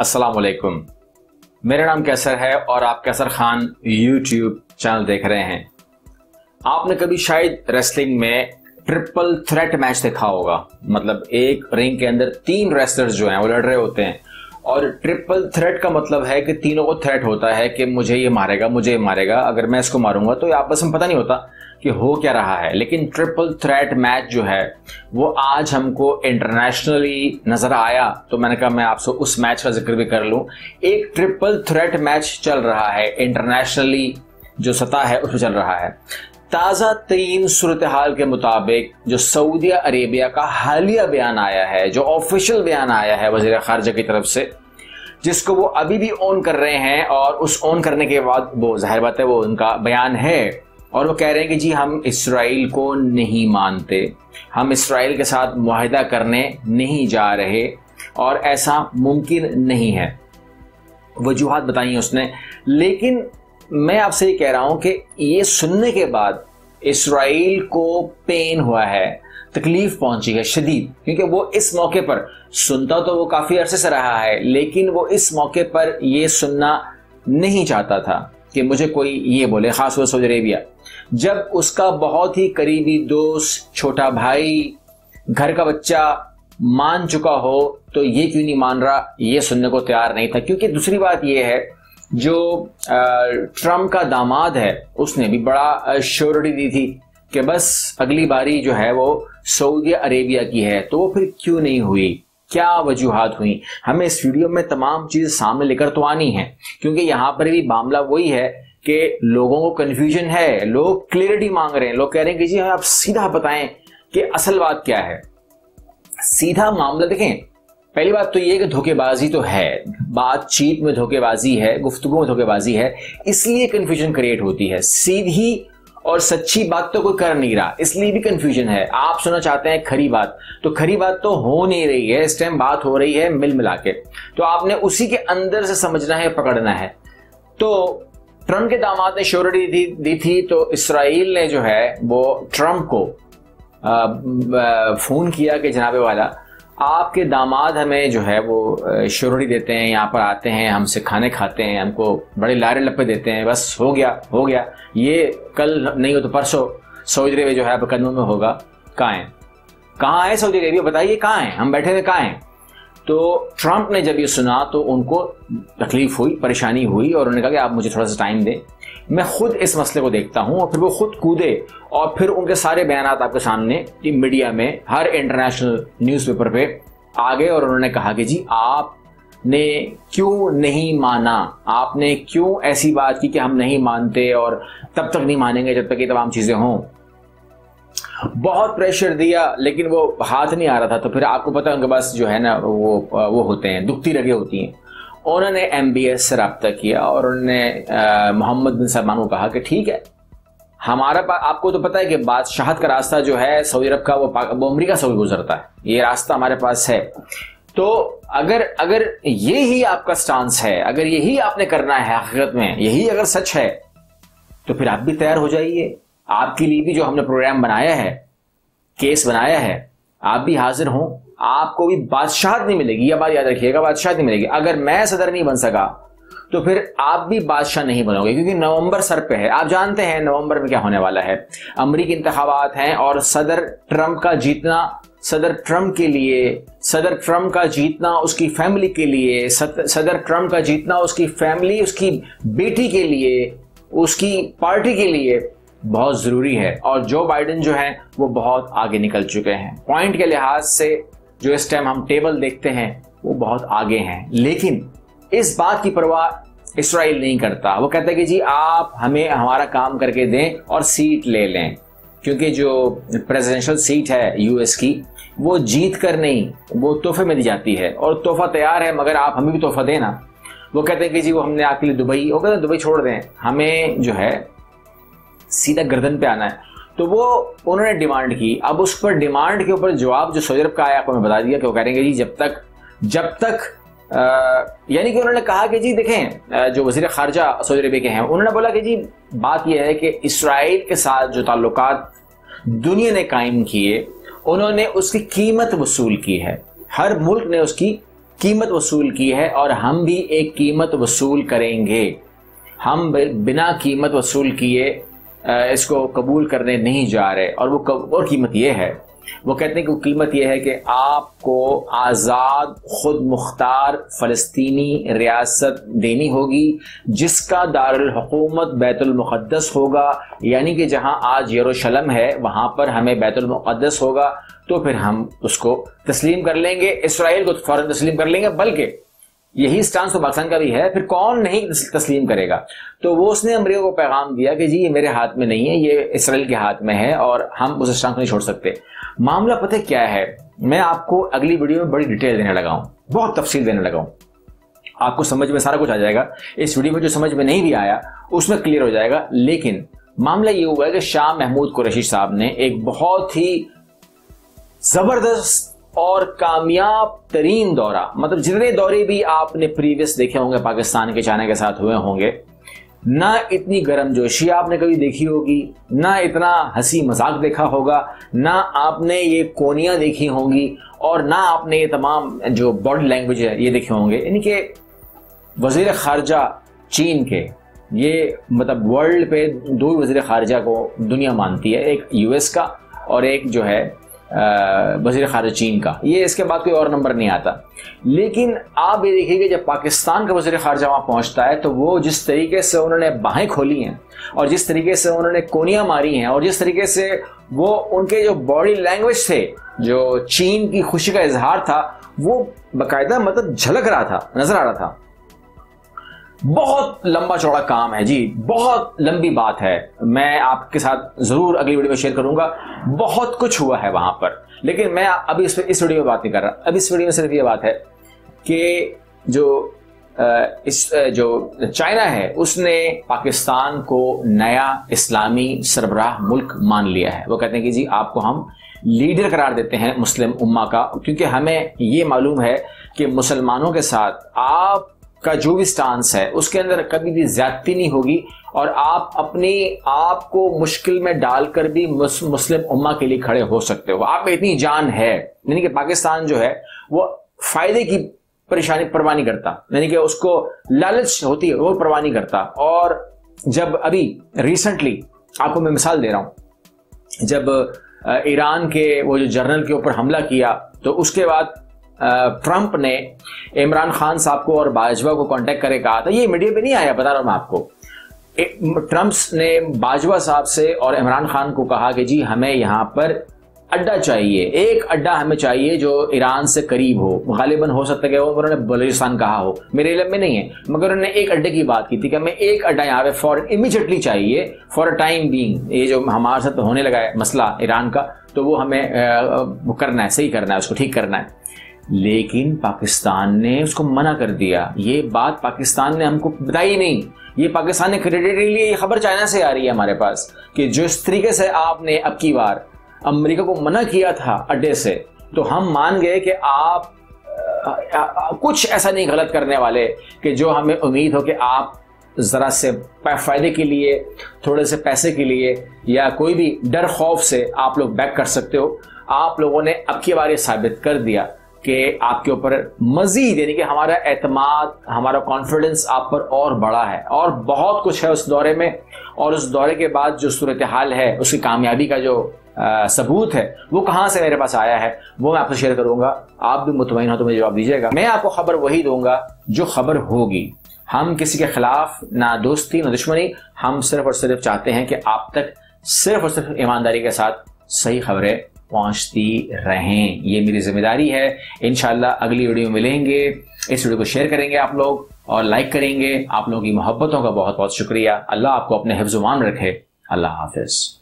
अस्सलाम वालेकुम मेरा नाम कैसर है और आप कैसर खान यूट्यूब चैनल देख रहे हैं। आपने कभी शायद रेसलिंग में ट्रिपल थ्रेट मैच देखा होगा। मतलब एक रिंग के अंदर तीन रेसलर्स जो हैं, वो लड़ रहे होते हैं। और ट्रिपल थ्रेट का मतलब है कि तीनों को थ्रेट होता है कि मुझे ये मारेगा, मुझे ये मारेगा। अगर मैं इसको मारूँगा तो आपस में पता नहीं होता। कि हो क्या रहा है। लेकिन ट्रिपल थ्रेट मैच जो है, वो आज हमको इंटरनेशनली नज़र आया तो मैंने कहा मैं आपसे उस मैच का ज़िक्र भी कर लूँ। एक ट्रिपल थ्रेट मैच चल रहा है इंटरनेशनली जो सतह है, उसमें चल रहा है। ताज़ा तरीन सूरत हाल के मुताबिक, जो सऊदी अरेबिया का हालिया बयान आया है, जो ऑफिशियल बयान आया है वज़ीर खारजा की तरफ़ से, जिसको वो अभी भी ऑन कर रहे हैं, और उस ऑन करने के बाद वो, ज़ाहिर बात है, वो उनका बयान है। और वो कह रहे हैं कि जी, हम इसराइल को नहीं मानते। हम इसराइल के साथ माहिदा करने नहीं जा रहे और ऐसा मुमकिन नहीं है। वजूहत बताई उसने। लेकिन मैं आपसे ये कह रहा हूँ कि ये सुनने के बाद इसराइल को पेन हुआ है, तकलीफ़ पहुँची है शदीद, क्योंकि वो इस मौके पर सुनता तो वो काफ़ी अरसे से रहा है, लेकिन वो इस मौके पर ये सुनना नहीं चाहता था। कि मुझे कोई ये बोले खास तौर सऊदी अरेबिया, जब उसका बहुत ही करीबी दोस्त, छोटा भाई, घर का बच्चा मान चुका हो तो ये क्यों नहीं मान रहा? ये सुनने को तैयार नहीं था। क्योंकि दूसरी बात यह है, जो ट्रंप का दामाद है, उसने भी बड़ा श्योरिटी दी थी कि बस अगली बारी जो है वो सऊदी अरेबिया की है तो वो फिर क्यों नहीं हुई? क्या वजूहत हुई? हमें इस वीडियो में तमाम चीज़ सामने लेकर तो आनी है, क्योंकि यहाँ पर भी मामला वही है कि लोगों को कंफ्यूजन है, लोग क्लियरिटी मांग रहे हैं। लोग कह रहे हैं कि जी हमें आप सीधा बताएँ कि असल बात क्या है। सीधा मामला देखें, पहली बात तो ये कि धोखेबाजी तो है, बातचीत में धोखेबाजी है, गुफ्तगु में धोखेबाजी है, इसलिए कंफ्यूजन क्रिएट होती है। सीधी और सच्ची बात तो कोई कर नहीं रहा। इसलिए भी कंफ्यूजन है। आप सुनना चाहते हैं खरी बात। तो खरी बात तो हो नहीं रही है। इस टाइम बात हो रही है मिल मिला के। तो आपने उसी के अंदर से समझना है पकड़ना है। तो ट्रंप के दामाद ने श्योरिटी दी, दी थी। तो इसराइल ने जो है वो ट्रंप को आ, आ, फ़ोन किया कि जनाबे वाला आपके दामाद हमें जो है वो शुरड़ी देते हैं, यहाँ पर आते हैं, हमसे खाने खाते हैं, हमको बड़े लारे लपे देते हैं, बस हो गया हो गया। ये कल नहीं हो तो परसों, सऊदी अरेबिया जो है कदमों में होगा, कहाँ है? कहाँ है सऊदी अरेबिया बताइए, कहाँ है? हम बैठे हुए कहाँ हैं? तो ट्रंप ने जब ये सुना तो उनको तकलीफ़ हुई, परेशानी हुई और उन्होंने कहा कि आप मुझे थोड़ा सा टाइम दें। मैं खुद इस मसले को देखता हूँ और फिर वो खुद कूदे और फिर उनके सारे बयान आपके सामने मीडिया में, हर इंटरनेशनल न्यूज़पेपर पे आ गए और उन्होंने कहा कि जी आप ने क्यों नहीं माना? आपने क्यों ऐसी बात की कि हम नहीं मानते और तब तक नहीं मानेंगे जब तक ये तमाम चीज़ें हों? बहुत प्रेशर दिया, लेकिन वो हाथ नहीं आ रहा था तो फिर आपको पता है उनके पास जो है ना, वो वो होते हैं, दुखती रगे होती हैं। उन्होंने एम बी एस से रबता किया और उन्होंने मोहम्मद बिन सलमान को कहा कि ठीक है, हमारा आपको तो पता है कि बादशाहत का रास्ता जो है सऊदी अरब का, वो वो अमरीका से गुजरता है, ये रास्ता हमारे पास है। तो अगर अगर ये ही आपका स्टांस है, अगर यही आपने करना है हकीकत में, यही अगर सच है तो फिर आप भी तैयार हो जाइए। आपके लिए भी जो हमने प्रोग्राम बनाया है केस बनाया है, आप भी हाजिर हों, आपको भी बादशाह नहीं मिलेगी। यह बात याद रखिएगा बादशाह नहीं मिलेगी। अगर मैं सदर नहीं बन सका तो फिर आप भी बादशाह नहीं बनोगे, क्योंकि नवंबर सर पे है। आप जानते हैं नवंबर में क्या होने वाला है। अमरीकी इंतबात हैं और सदर ट्रंप का जीतना, सदर ट्रंप के लिए, सदर ट्रंप का जीतना उसकी फैमिली के लिए सदर ट्रंप का जीतना उसकी फैमिली, उसकी बेटी के लिए, उसकी पार्टी के लिए बहुत ज़रूरी है। और जो बाइडेन जो है, वो बहुत आगे निकल चुके हैं। पॉइंट के लिहाज से जो इस टाइम हम टेबल देखते हैं, वो बहुत आगे हैं। लेकिन इस बात की परवाह इसराइल नहीं करता। वो कहता है कि जी, आप हमें, हमारा काम करके दें और सीट ले लें। क्योंकि जो प्रेसिडेंशियल सीट है यूएस की, वो जीत कर नहीं, वो तोहफे में दी जाती है। और तोहफा तैयार है, मगर आप हमें भी तोहफा देना वो कहते हैं कि जी, वो हमने आपके लिए दुबई, वो कहते हैं, दुबई छोड़ दें। हमें जो है सीधा गर्दन पे आना है। तो वो उन्होंने डिमांड की। अब उस पर डिमांड के ऊपर जवाब जो सऊदी अरब का आया, आपको मैं बता दिया कि वो कह रहे जी, जब तक जब तक यानी कि उन्होंने कहा कि जी, देखें जो वज़ीर खारजा सऊदी अरबिया के हैं, उन्होंने बोला कि जी, बात यह है कि इसराइल के साथ जो ताल्लुक दुनिया ने कायम किए, उन्होंने उसकी कीमत वसूल की है। हर मुल्क ने उसकी कीमत वसूल की है और हम भी एक कीमत वसूल करेंगे। हम बिना कीमत वसूल किए इसको कबूल करने नहीं जा रहे। और वो और कीमत ये है। वो कहते हैं कि वो कीमत यह है कि आपको आज़ाद, खुद मुख्तार फ़लस्तीनी रियासत देनी होगी, जिसका दारुल हुकूमत बैतुलमुक़द्दस होगा। यानी कि जहाँ आज यरूशलेम है, वहाँ पर हमें बैतुलमुक़द्दस होगा तो फिर हम उसको तस्लीम कर लेंगे। इसराइल को फ़ौरन तस्लीम कर लेंगे, बल्कि यही स्टांस तो पाकिस्तान का भी है, फिर कौन नहीं तस्लीम करेगा? तो वो उसने अमरीका को पैगाम दिया कि जी, ये मेरे हाथ में नहीं है, ये इसराइल के हाथ में है और हम उस स्टांस को नहीं छोड़ सकते। मामला पता क्या है? मैं आपको अगली वीडियो में बड़ी डिटेल देने लगा हूँ, बहुत तफसील देने लगा हूँ। आपको समझ में सारा कुछ आ जाएगा, इस वीडियो में जो समझ में नहीं भी आया, उसमें क्लियर हो जाएगा, लेकिन मामला ये हुआ है कि शाह महमूद कुरैशी साहब ने एक बहुत ही ज़बरदस्त और कामयाब तरीन दौरा। मतलब जितने दौरे भी आपने प्रीवियस देखे होंगे, पाकिस्तान के, चाइना के साथ हुए होंगे, ना इतनी गर्म जोशी आपने कभी देखी होगी, ना इतना हँसी मज़ाक देखा होगा, ना आपने ये कोनियाँ देखी होंगी, और ना आपने ये तमाम जो बॉडी लैंग्वेज है, ये देखे होंगे। यानी कि वज़ीर खारजा चीन के, ये मतलब वर्ल्ड पे दो वज़ीर खारजा को दुनिया मानती है, एक यूएस का और एक जो है वज़ीर खारज चीन का। ये इसके बाद कोई और नंबर नहीं आता। लेकिन आप ये देखिए जब पाकिस्तान का वज़ीर खारजा वहाँ पहुँचता है तो वो जिस तरीके से उन्होंने बाहें खोली हैं, और जिस तरीके से उन्होंने कोनियाँ मारी हैं, और जिस तरीके से वो उनके जो बॉडी लैंग्वेज थे, जो चीन की खुशी का इजहार था, वो बाकायदा मतलब झलक रहा था, नज़र आ रहा था। बहुत लंबा चौड़ा काम है जी, बहुत लंबी बात है। मैं आपके साथ ज़रूर अगली वीडियो में शेयर करूँगा। बहुत कुछ हुआ है वहाँ पर। लेकिन मैं अभी इस इस वीडियो में बात नहीं कर रहा। अब इस वीडियो में सिर्फ़ ये बात है कि जो इस जो चाइना है, उसने पाकिस्तान को नया इस्लामी सरबराह मुल्क मान लिया है। वो कहते हैं कि जी, आपको हम लीडर करार देते हैं मुस्लिम उम्मा का, क्योंकि हमें ये मालूम है कि मुसलमानों के साथ आप का जो भी स्टांस है उसके अंदर कभी भी ज्यादती नहीं होगी और आप अपने आप को मुश्किल में डालकर भी मुस, मुस्लिम उम्मा के लिए खड़े हो सकते हो। आप इतनी जान है यानी कि पाकिस्तान जो है वो फ़ायदे की परेशानी परवाह नहीं करता। यानी कि उसको लालच होती है वो परवाह नहीं करता। और जब अभी रिसेंटली आपको मैं मिसाल दे रहा हूँ जब ईरान के वो जो जर्नल के ऊपर हमला किया तो उसके बाद ट्रंप ने इमरान खान साहब को और बाजवा को कांटेक्ट करे कहा था। ये मीडिया पे नहीं आया, बता रहा हूँ मैं आपको। ट्रंप ने बाजवा साहब से और इमरान खान को कहा कि जी, हमें यहाँ पर अड्डा चाहिए, एक अड्डा हमें चाहिए जो ईरान से करीब हो। गालिबन हो सकता है वो, उन्होंने बलूचिस्तान कहा हो। मेरे इलम में नहीं है, मगर उन्होंने एक अड्डे की बात की थी कि हमें एक अड्डा यहाँ पे फॉर इमीजिएटली चाहिए फॉर अ टाइम बीइंग ये जो हमारे साथ होने लगा है मसला ईरान का तो वो हमें करना है, सही करना है, उसको ठीक करना है। लेकिन पाकिस्तान ने उसको मना कर दिया। ये बात पाकिस्तान ने हमको बताई नहीं। ये पाकिस्तान ने क्रेडिट लिए ये खबर चाइना से आ रही है हमारे पास कि जिस तरीके से आपने अब की बार अमेरिका को मना किया था अड्डे से तो हम मान गए कि आप आ, आ, कुछ ऐसा नहीं गलत करने वाले कि जो हमें उम्मीद हो कि आप ज़रा से फ़ायदे के लिए थोड़े से पैसे के लिए या कोई भी डर खौफ से आप लोग बैक कर सकते हो। आप लोगों ने अब की बार ये साबित कर दिया। कि आपके ऊपर मजीद यानी कि हमारा एतमाद हमारा कॉन्फिडेंस आप पर और बड़ा है। और बहुत कुछ है उस दौरे में। और उस दौरे के बाद जो सूरत हाल है उसकी कामयाबी का जो आ, सबूत है वो कहाँ से मेरे पास आया है वो मैं आपसे शेयर करूँगा। आप भी मुतमिन हो तो मुझे जवाब दीजिएगा। मैं आपको खबर वही दूँगा जो खबर होगी। हम किसी के खिलाफ ना दोस्ती ना दुश्मनी हम सिर्फ़ और सिर्फ़ चाहते हैं कि आप तक सिर्फ़ और सिर्फ़ ईमानदारी के साथ सही खबरें पहुँचती रहें। ये मेरी ज़िम्मेदारी है। इन अगली वीडियो में मिलेंगे। इस वीडियो को शेयर करेंगे आप लोग और लाइक करेंगे। आप लोगों की मोहब्बतों का बहुत बहुत शुक्रिया। अल्लाह आपको अपने हिफ्जुमान रखे। अल्लाह हाफिज़।